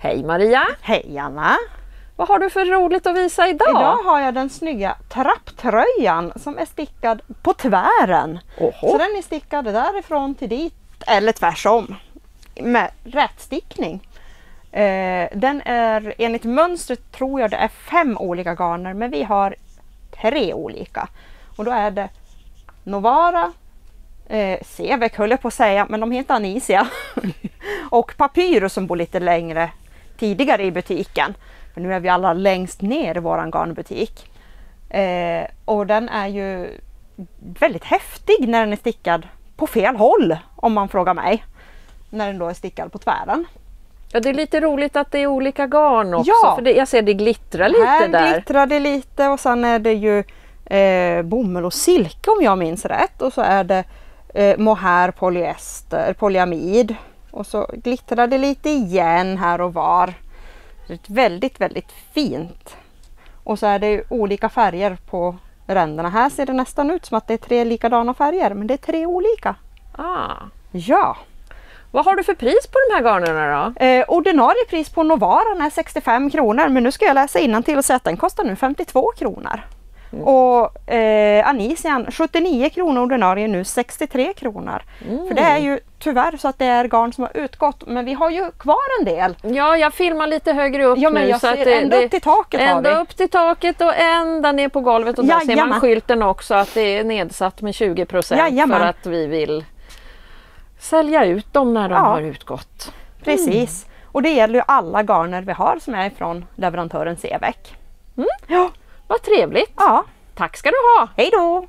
Hej Maria! Hej Anna! Vad har du för roligt att visa idag? Idag har jag den snygga trapptröjan som är stickad på tvären. Oho. Så den är stickad därifrån till dit, eller tvärsom, med rätstickning. Eh, den är enligt mönstret tror jag det är fem olika garner men vi har tre olika. Och då är det Novara, eh, Sevek höll jag på att säga, men de heter Anisia. och Papyrus som bor lite längre tidigare i butiken. För nu är vi alla längst ner i våran garnbutik. Eh, och den är ju väldigt häftig när den är stickad på fel håll om man frågar mig. När den då är stickad på tvären. Ja, det är lite roligt att det är olika garn också. Ja. För det, jag ser det glittrar lite Här där. glittrar det lite och sen är det ju eh, bomull och silke om jag minns rätt. Och så är det eh, mohair, polyester, polyamid. Och så glittrar det lite igen här och var. Det är väldigt, väldigt fint. Och så är det olika färger på ränderna. Här ser det nästan ut som att det är tre likadana färger men det är tre olika. Ah. Ja! Vad har du för pris på de här garnerna då? Eh, ordinarie pris på Novaran är 65 kronor men nu ska jag läsa till och säga att den kostar nu 52 kronor. Mm. Och eh, Anisian 79 kronor ordinarie nu 63 kronor. För det är ju tyvärr så att det är garn som har utgått men vi har ju kvar en del. Ja, jag filmar lite högre upp Ja men nu. jag så ser att det, ända det, upp till taket Ända vi. upp till taket och ända ner på golvet och där ser man skylten också att det är nedsatt med 20 procent för att vi vill sälja ut dem när de Ja. har utgått. Precis. Och det gäller ju alla garner vi har som är från leverantören Sevek. Mm. Ja. Vad trevligt! ja, Tack ska du ha! hej då!